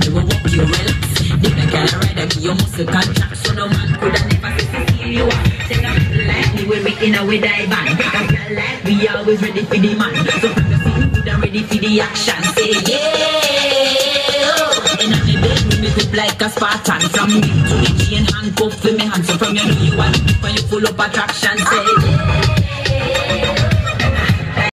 me will walk you relax. Different kind a ride, I your muscle contract. So no man could have never see you are. Take a like me when we in a way die on. Take a girl like we always ready for the man. So from the scene, good and ready for the action. Say yeah. Oh. In a the bed, we make up like a Spartan. From me to the chain, handcuff for me hands. So from your know you want, when you full up attraction. Say yeah.